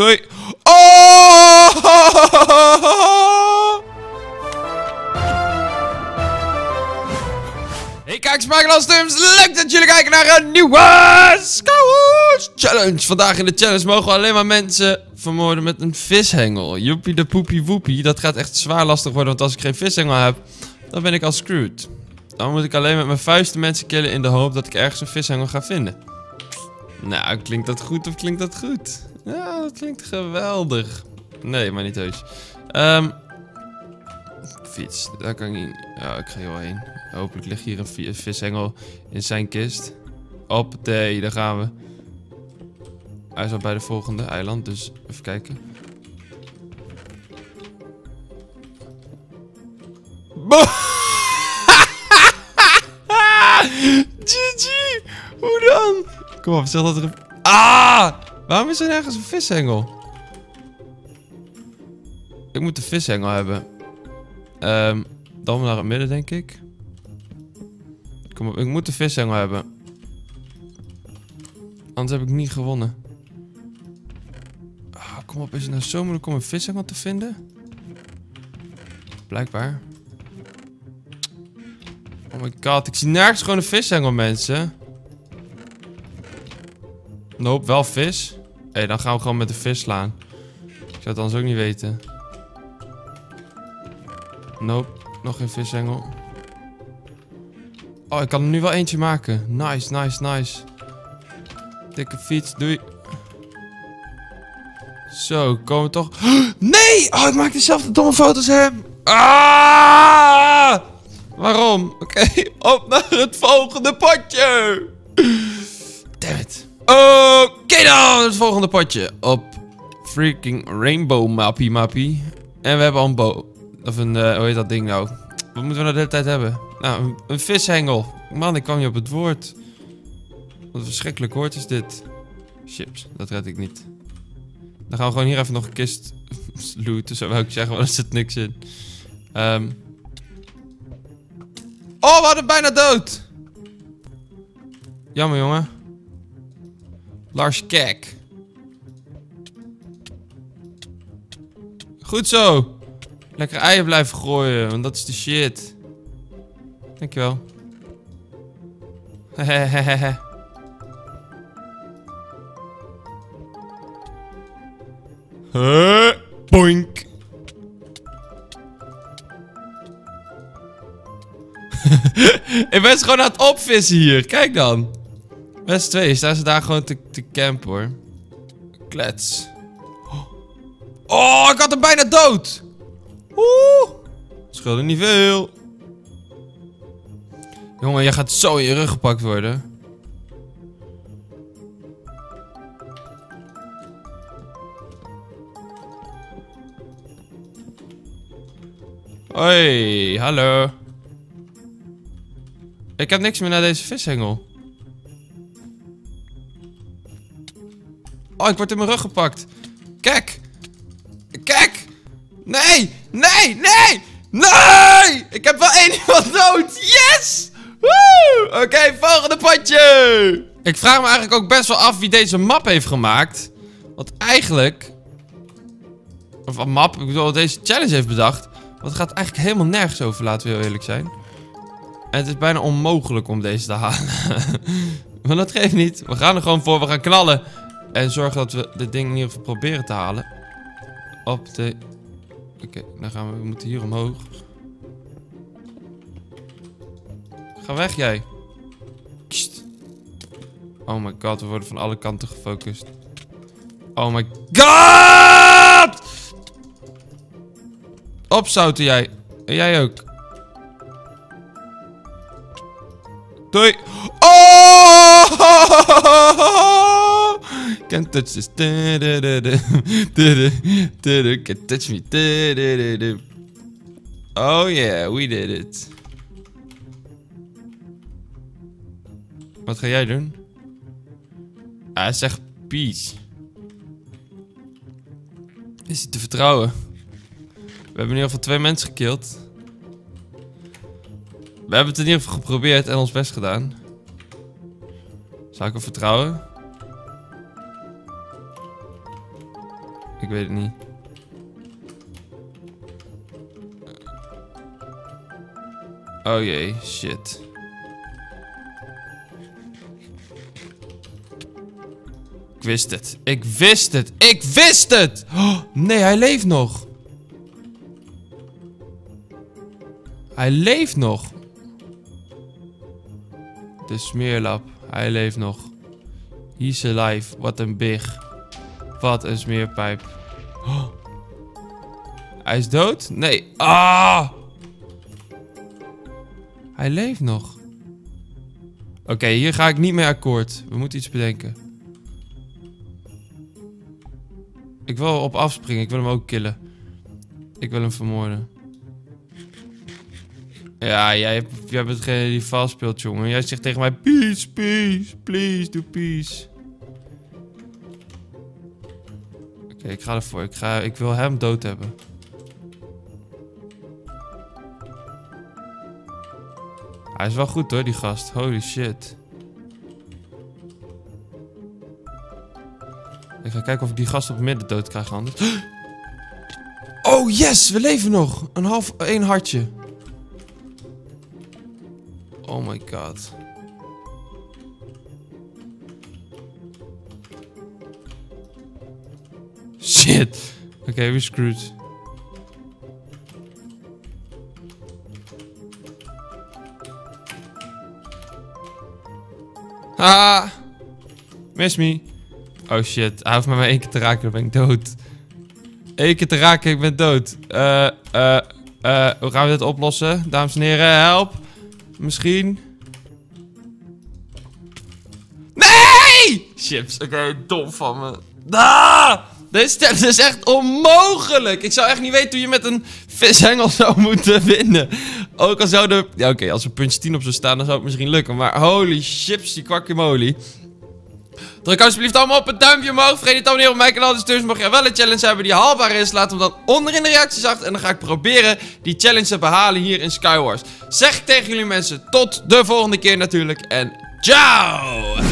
Doei. Oh! Hey kijk, smakelaars Leuk dat jullie kijken naar een nieuwe Challenge. Vandaag in de challenge mogen we alleen maar mensen vermoorden met een vishengel. Joepie de poepie woepie. Dat gaat echt zwaar lastig worden, want als ik geen vishengel heb, dan ben ik al screwed. Dan moet ik alleen met mijn vuisten mensen killen in de hoop dat ik ergens een vishengel ga vinden. Nou, klinkt dat goed of klinkt dat goed? Ja, dat klinkt geweldig. Nee, maar niet heus. Um, fiets, daar kan ik niet... Ja, ik ga hier wel heen. Hopelijk ligt hier een vishengel in zijn kist. Hoppatee, daar gaan we. Hij is al bij de volgende eiland, dus even kijken. GG! Hoe dan? Kom op, zeg dat er een... Ah! Waarom is er nergens een vishengel? Ik moet de vishengel hebben. Um, dan naar het midden, denk ik. Kom op, ik moet de vishengel hebben. Anders heb ik niet gewonnen. Ah, kom op, is het nou zo moeilijk om een vishengel te vinden? Blijkbaar. Oh my god, ik zie nergens gewoon een vishengel, mensen. Nope, wel vis. Hey, dan gaan we gewoon met de vis slaan. Ik zou het anders ook niet weten. Nope, nog geen vishengel. Oh, ik kan er nu wel eentje maken. Nice, nice, nice. Dikke fiets, doei. Zo, komen we toch... Nee! Oh, ik maak dezelfde domme foto's hem. Ah! Waarom? Oké, op naar het volgende potje. Damn it. Oké dan, het volgende potje. Op freaking Rainbow Mappie Mappie. En we hebben al een bow. Of een, uh, hoe heet dat ding nou? Wat moeten we nou de hele tijd hebben? Nou, een, vishengel. Man, ik kwam niet op het woord. Wat een verschrikkelijk woord is dit. Chips, dat red ik niet. Dan gaan we gewoon hier even nog een kist looten, wou ik zeggen, want er zit niks in. Um. Oh, we hadden bijna dood! Jammer, jongen. Lars Kek. Goed zo. Lekker eieren blijven gooien, want dat is de shit. Dankjewel. Hehehehe. Huh? Boink. Ik ben gewoon aan het opvissen hier. Kijk dan. Best twee. Staan ze daar gewoon te, te campen hoor. Klets. Oh, ik had hem bijna dood. Oeh. Schulden niet veel. Jongen, jij gaat zo in je rug gepakt worden. Hoi, hallo. Ik heb niks meer naar deze vishengel. Oh, ik word in mijn rug gepakt. Kijk. Kijk. Nee. Nee. Nee. Nee. Ik heb wel één iemand dood. Yes. Oké, volgende potje. Ik vraag me eigenlijk ook best wel af wie deze map heeft gemaakt. Want eigenlijk... Of een map, ik bedoel, deze challenge heeft bedacht. Want het gaat eigenlijk helemaal nergens over, laten we heel eerlijk zijn. En het is bijna onmogelijk om deze te halen. maar dat geeft niet. We gaan er gewoon voor, we gaan knallen. En zorgen dat we dit ding in ieder proberen te halen. Op de... Oké, dan gaan we, we moeten hier omhoog. Ga weg jij. Oh my god, we worden van alle kanten gefocust. Oh my god! Opzouten jij. En jij ook. Doei. Can't touch this. Can't touch me. Oh yeah, we did it. Wat ga jij doen? Hij zegt peace. Is hij te vertrouwen? We hebben in ieder geval twee mensen gekild. We hebben het in ieder geval geprobeerd en ons best gedaan. Zou ik hem vertrouwen? Ik weet het niet. Oh jee, shit. Ik wist het. Ik wist het. Ik wist het! Oh, nee, hij leeft nog. Hij leeft nog. De smeerlap. Hij leeft nog. He's alive. Wat een big. Wat een smeerpijp. Oh. Hij is dood? Nee. Ah! Hij leeft nog. Oké, hier ga ik niet mee akkoord. We moeten iets bedenken. Ik wil op afspringen. Ik wil hem ook killen. Ik wil hem vermoorden. Ja, jij, jij bent degene die vals speelt, jongen. Jij zegt tegen mij... Peace, peace. Please, do peace. Oké, ik ga ervoor. Ik, ga, ik wil hem dood hebben. Hij is wel goed hoor, die gast. Holy shit. Ik ga kijken of ik die gast op midden dood krijg anders. Oh yes, we leven nog. Een half, één hartje. Oh my god. Oké, we screwed. Ah! Miss me. Oh shit, hij hoeft me maar één keer te raken, dan ben ik dood. Eén keer te raken, ik ben dood. Eh, eh, eh, hoe gaan we dit oplossen? Dames en heren, help. Misschien. Nee! Chips, oké, dom van me. Ah! Deze stem is echt onmogelijk. Ik zou echt niet weten hoe je met een vishengel zou moeten winnen. Ook al zou er... Ja, oké, als er punch 10 op zou staan, dan zou het misschien lukken. Maar holy chips, die kwakkemolie. Druk alsjeblieft allemaal op het duimpje omhoog. Vergeet niet te abonneren op mijn kanaal. Dus dus mocht je wel een challenge hebben die haalbaar is, laat hem dan onder in de reacties achter. En dan ga ik proberen die challenge te behalen hier in Skywars. Zeg ik tegen jullie mensen tot de volgende keer natuurlijk. En ciao!